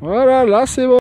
Voilà, là c'est bon.